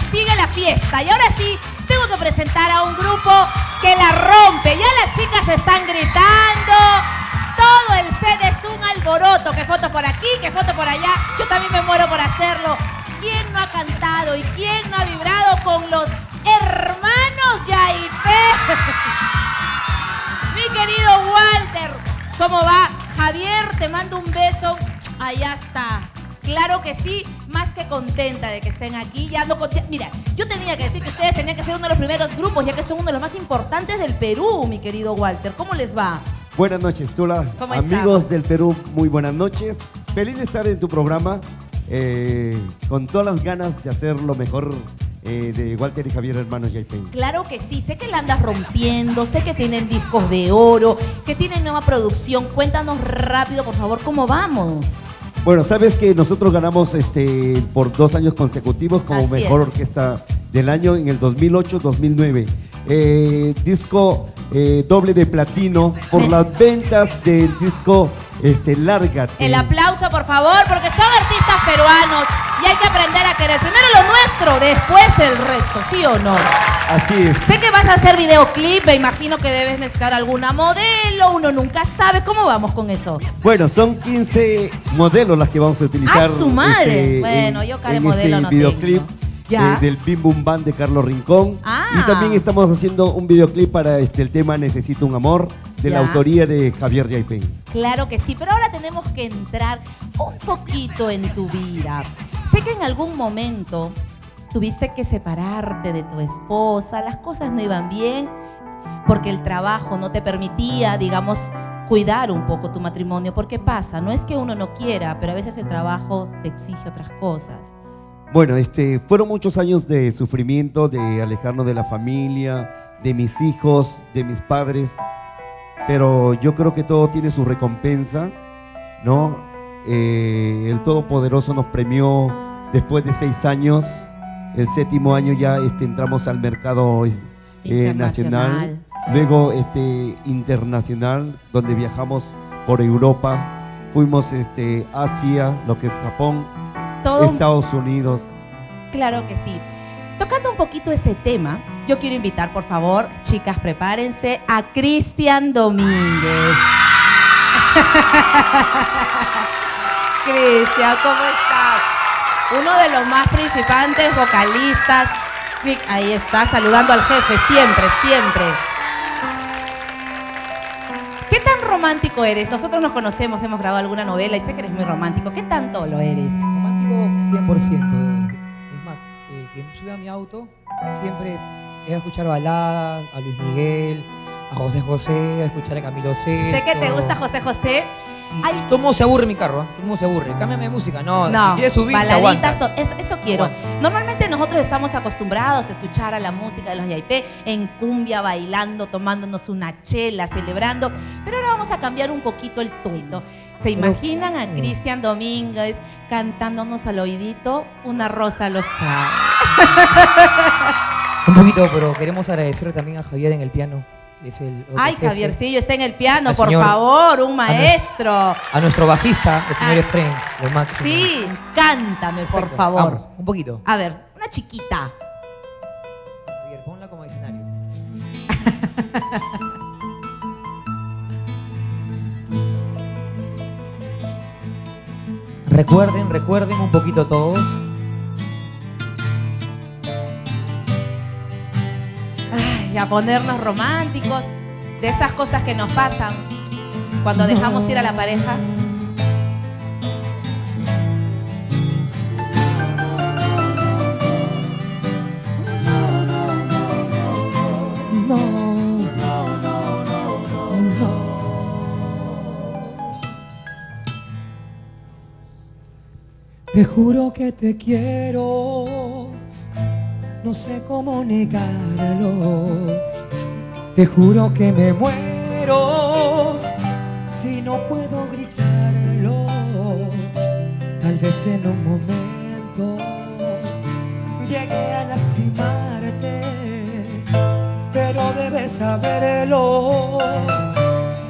sigue la fiesta. Y ahora sí, tengo que presentar a un grupo que la rompe. Ya las chicas están gritando. Todo el set es un alboroto. Que foto por aquí, que foto por allá. Yo también me muero por hacerlo. ¿Quién no ha cantado y quién no ha vibrado con los hermanos Yaipe? Mi querido Walter, ¿cómo va? Javier, te mando un beso. Allá está. Claro que sí, más que contenta de que estén aquí. Ya no Mira, yo tenía que decir que ustedes tenían que ser uno de los primeros grupos, ya que son uno de los más importantes del Perú, mi querido Walter. ¿Cómo les va? Buenas noches, Tula. Amigos del Perú, muy buenas noches. Feliz de estar en tu programa. Eh, con todas las ganas de hacer lo mejor eh, de Walter y Javier Hermanos Yaipen. Claro que sí, sé que la andas rompiendo, sé que tienen discos de oro, que tienen nueva producción. Cuéntanos rápido, por favor, cómo vamos. Bueno, sabes que nosotros ganamos este por dos años consecutivos como mejor orquesta del año en el 2008-2009. Eh, disco doble de platino por las ventas del disco este, lárgate. El aplauso, por favor, porque son artistas peruanos y hay que aprender a querer. Primero lo nuestro, después el resto, ¿sí o no? Así es. Sé que vas a hacer videoclip, me imagino que debes necesitar alguna modelo, uno nunca sabe. ¿Cómo vamos con eso? Bueno, son 15 modelos las que vamos a utilizar. ¡A su madre! Este, bueno, yo cara modelo este videoclip. Eh, del Bim Bum Band de Carlos Rincón. Ah. Y también estamos haciendo un videoclip para este, el tema Necesito un amor, de la autoría de Javier Yaipen. Claro que sí, pero ahora tenemos que entrar un poquito en tu vida. Sé que en algún momento tuviste que separarte de tu esposa, las cosas no iban bien porque el trabajo no te permitía, digamos, cuidar un poco tu matrimonio. Porque pasa, no es que uno no quiera, pero a veces el trabajo te exige otras cosas. Bueno, este, fueron muchos años de sufrimiento, de alejarnos de la familia, de mis hijos, de mis padres, pero yo creo que todo tiene su recompensa, ¿no? Eh, el Todopoderoso nos premió después de seis años, el séptimo año ya este, entramos al mercado eh, nacional, luego este, internacional, donde viajamos por Europa, fuimos este, Asia, lo que es Japón, Estados Unidos. Claro que sí. Tocando un poquito ese tema, yo quiero invitar, por favor, chicas, prepárense, a Cristian Domínguez. Cristian, ¿cómo estás? Uno de los más principantes vocalistas. Ahí está, saludando al jefe, siempre, siempre. ¿Qué tan romántico eres? Nosotros nos conocemos, hemos grabado alguna novela y sé que eres muy romántico. ¿Qué tanto lo eres? 100%. Es más, eh, que sube a mi auto, siempre es a escuchar baladas, a Luis Miguel, a José José, a escuchar a Camilo Sesto. Sé que te gusta José José. Ay. Todo se aburre mi carro, ¿eh? todo se aburre. Cámbiame música, no, no si quieres subir, baladitas, eso, eso, quiero. Normalmente nosotros estamos acostumbrados a escuchar a la música de los Yaipé en cumbia, bailando, tomándonos una chela, celebrando, pero ahora vamos a cambiar un poquito el tono. ¿Se imaginan a Cristian Domínguez cantándonos al oídito una rosa lo sabe? Un poquito, pero queremos agradecer también a Javier en el piano. Es el Ay, Javiercillo está en el piano, por favor, un maestro. A, nuestro bajista, el señor Efren, lo máximo. Sí, cántame, por favor. Vamos, un poquito. A ver, una chiquita. Javier, ponla como escenario. Recuerden, recuerden un poquito todos. Ay, a ponernos románticos de esas cosas que nos pasan cuando dejamos ir a la pareja. Te juro que te quiero, no sé cómo negarlo. Te juro que me muero si no puedo gritarlo. Tal vez en un momento llegué a lastimarte, pero debes saberlo.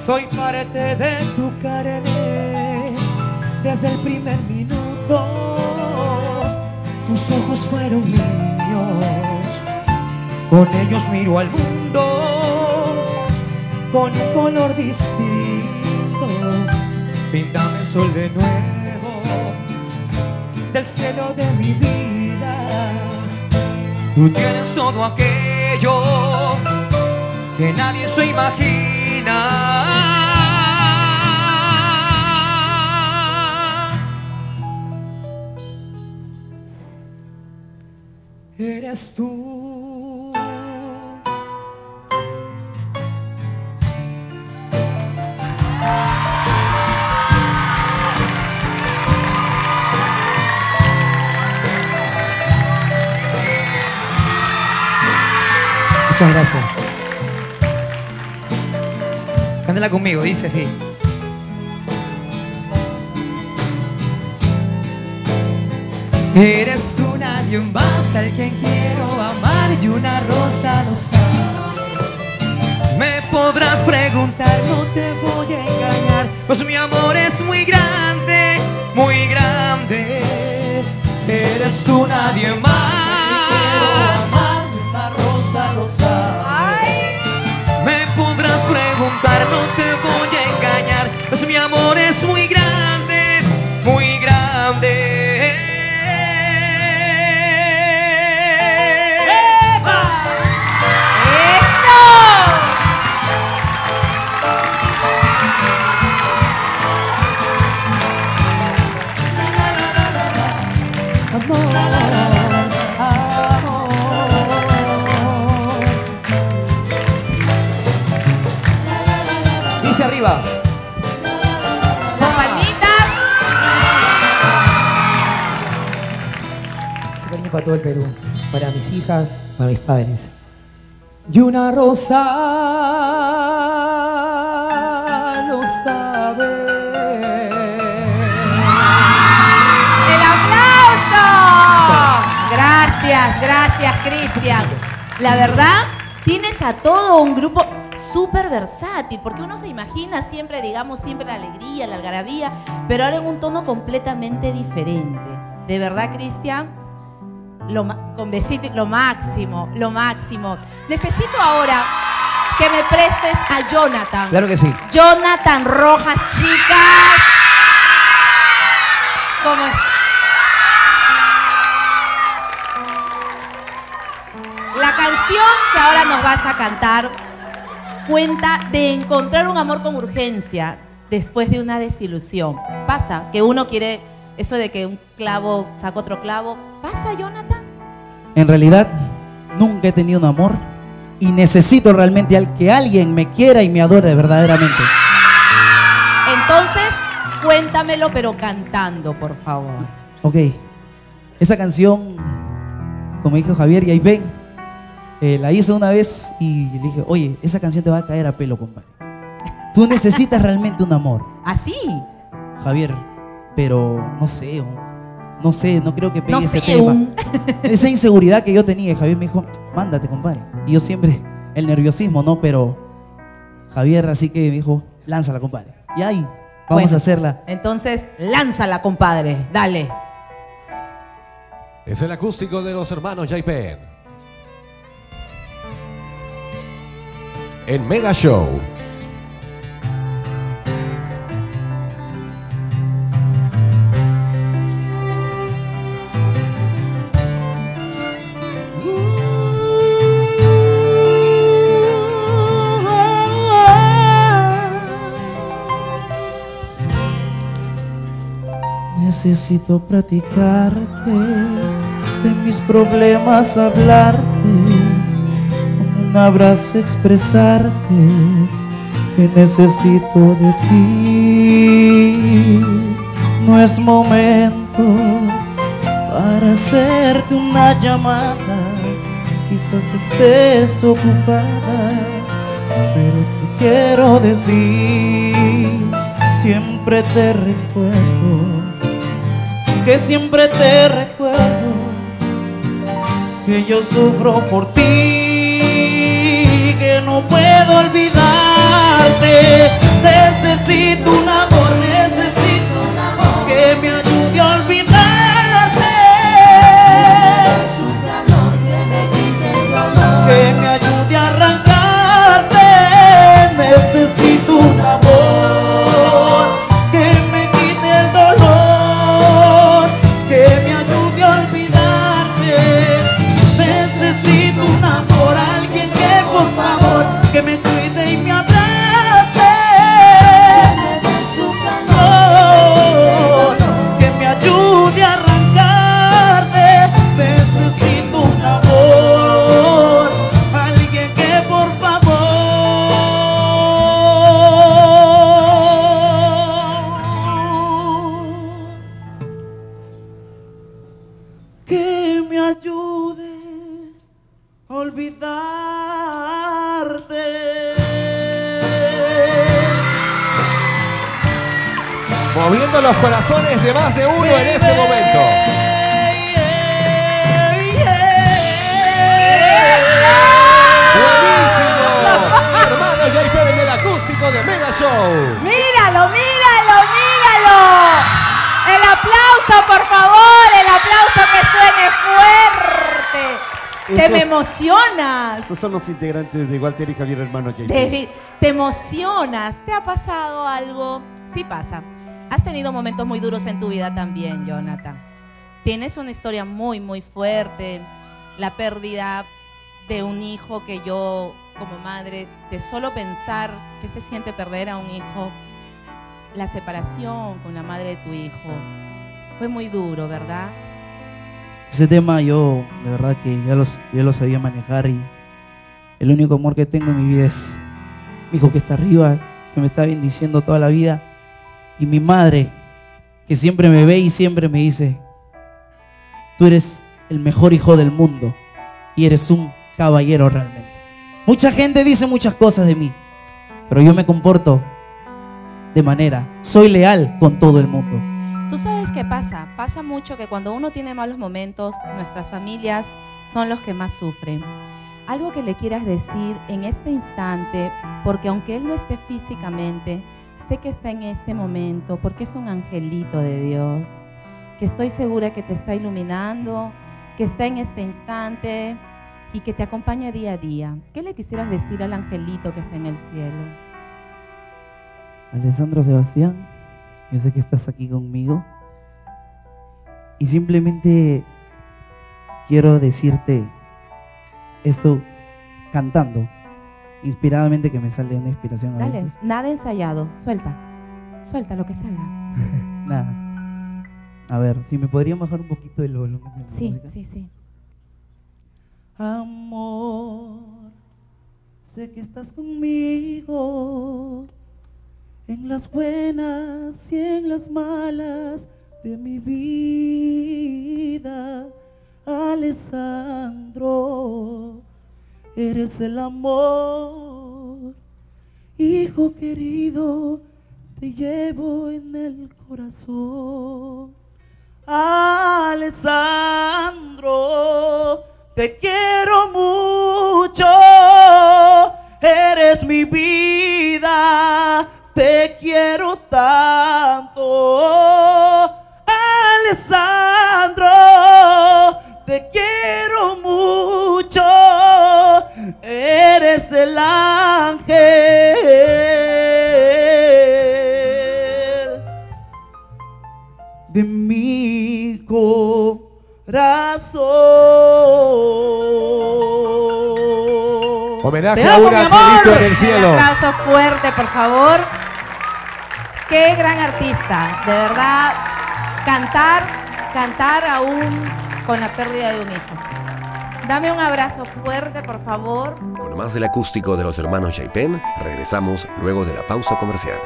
Soy parte de tu carne desde el primer minuto. Tus ojos fueron míos, con ellos miro al mundo con un color distinto. Píntame el sol de nuevo del cielo de mi vida. Tú tienes todo aquello que nadie se imagina. Eres tú. Muchas gracias. Cántala conmigo, dice así. Eres tú nadie más al quien quiero amar y una rosa lo sabe. Me podrás preguntar, no te voy a engañar, pues mi amor es muy grande, muy grande. Eres tú nadie más. Una rosa lo sabe. Me podrás preguntar, no te voy a engañar, pues mi amor es muy Dice arriba. Con palmitas. Cariño para todo el Perú, para mis hijas, para mis padres. Y una rosa Gracias, gracias, Cristian. La verdad, tienes a todo un grupo súper versátil, porque uno se imagina siempre, digamos, siempre la alegría, la algarabía, pero ahora en un tono completamente diferente. De verdad, Cristian, lo, con besito, lo máximo, lo máximo. Necesito ahora que me prestes a Jonathan. Claro que sí. Jonathan Rojas, chicas. ¿Cómo es? La canción que ahora nos vas a cantar cuenta de encontrar un amor con urgencia después de una desilusión. Pasa que uno quiere eso de que un clavo saca otro clavo. ¿Pasa, Jonathan? En realidad, nunca he tenido un amor y necesito realmente al que alguien me quiera y me adore verdaderamente. Entonces, cuéntamelo, pero cantando, por favor. Ok, esa canción, como dijo Javier y ahí ven, eh, la hice una vez y le dije, oye, esa canción te va a caer a pelo, compadre. Tú necesitas realmente un amor, ¿Así? Javier, pero no sé, no sé, no creo que pegue No ese sé, tema. un- Esa inseguridad que yo tenía, Javier me dijo, mándate, compadre. Y yo siempre, el nerviosismo, ¿no? Pero Javier así que me dijo, lánzala, compadre. Y ahí, vamos Bueno, a hacerla. Entonces, lánzala, compadre. Dale. Es el acústico de los hermanos Jaipen. En Mega Show. Necesito platicarte de mis problemas, hablarte, abrazo expresarte que necesito de ti. No es momento para hacerte una llamada, quizás estés ocupada, pero te quiero decir, siempre te recuerdo que siempre te recuerdo, que yo sufro por ti, no puedo olvidarte. olvidarte. Moviendo los corazones de más de uno en este momento. Buenísimo. Hermano Jay en el acústico de Mega Show. Míralo, míralo, míralo. El aplauso, por favor, el aplauso te me emocionas. Estos son los integrantes de Walter y Javier, hermano JP. Te, te emocionas. ¿Te ha pasado algo? Sí pasa. Has tenido momentos muy duros en tu vida también, Jonathan. Tienes una historia muy, muy fuerte. La pérdida de un hijo que yo, como madre, de solo pensar que se siente perder a un hijo, la separación con la madre de tu hijo, fue muy duro, ¿verdad? Ese tema yo, de verdad que ya, los, ya lo sabía manejar y el único amor que tengo en mi vida es mi hijo que está arriba, que me está bendiciendo toda la vida y mi madre, que siempre me ve y siempre me dice, tú eres el mejor hijo del mundo y eres un caballero realmente. Mucha gente dice muchas cosas de mí, pero yo me comporto de manera, soy leal con todo el mundo. Tú sabes qué pasa. Pasa mucho que cuando uno tiene malos momentos, nuestras familias son los que más sufren. Algo que le quieras decir en este instante, porque aunque él no esté físicamente, sé que está en este momento, porque es un angelito de Dios, que estoy segura que te está iluminando, que está en este instante y que te acompaña día a día. ¿Qué le quisieras decir al angelito que está en el cielo? Alessandro Sebastián, yo sé que estás aquí conmigo y simplemente quiero decirte esto cantando, inspiradamente que me sale una inspiración a Dale, veces. nada ensayado, suelta, suelta lo que salga. Nada. A ver, si me podrían bajar un poquito el volumen de la Sí, música. sí, sí. Amor, sé que estás conmigo en las buenas y en las malas de mi vida. Alessandro, eres el amor, hijo querido, te llevo en el corazón. Alessandro, te quiero mucho, eres mi vida, te quiero tanto. Alessandro, te quiero mucho, eres el ángel de mi corazón. Homenaje Te a un angelito en el cielo. Un aplauso fuerte, por favor. Qué gran artista, de verdad. Cantar, cantar aún con la pérdida de un hijo. Dame un abrazo fuerte, por favor. Con más del acústico de los hermanos Jaipen, regresamos luego de la pausa comercial.